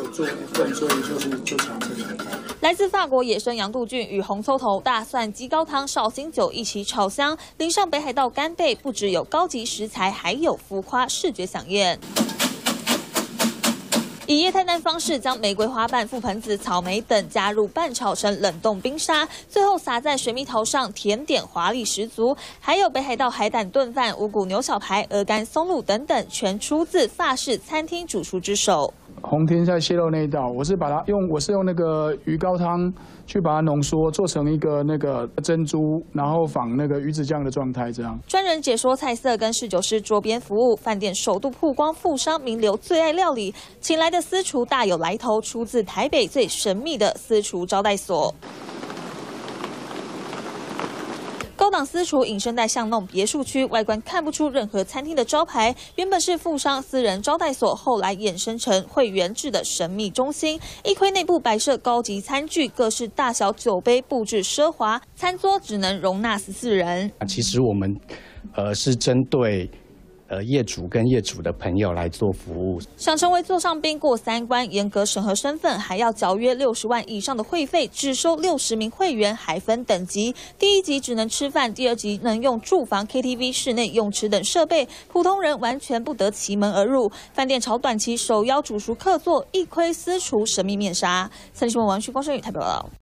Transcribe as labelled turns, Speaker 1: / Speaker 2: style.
Speaker 1: 做部分，所以就是就从这个开。
Speaker 2: 来自法国野生羊肚菌与红葱头、大蒜、鸡高汤、绍兴酒一起炒香，淋上北海道干贝，不只有高级食材，还有浮夸视觉飨宴。以液态氮方式将玫瑰花瓣、覆盆子、草莓等加入拌炒成冷冻冰沙，最后撒在水蜜桃上，甜点华丽十足。还有北海道海胆炖饭、五谷牛小排、鹅肝松露等等，全出自法式餐厅主厨之手。
Speaker 1: 红天在蟹肉那一道，我是把它用，我是用那个鱼高汤去把它浓缩，做成一个那个珍珠，然后仿那个鱼子酱的状态，这样。
Speaker 2: 专人解说菜色，跟侍酒师桌边服务，饭店首度曝光富商名流最爱料理，请来的私厨大有来头，出自台北最神秘的私厨招待所。高档私厨隐身在巷弄别墅区，外观看不出任何餐厅的招牌。原本是富商私人招待所，后来衍生成会员制的神秘中心。一窥内部摆设高级餐具，各式大小酒杯布置奢华，餐桌只能容纳十四人。
Speaker 3: 其实我们，呃，是针对。呃，业主跟业主的朋友来做服务，
Speaker 2: 想成为座上宾过三关，严格审核身份，还要缴约六十万以上的会费，只收六十名会员，还分等级。第一级只能吃饭，第二级能用住房、KTV、室内泳池等设备，普通人完全不得其门而入。饭店朝短期首邀主厨客座，一窥私厨神秘面纱。三立新闻王旭光生宇台报道。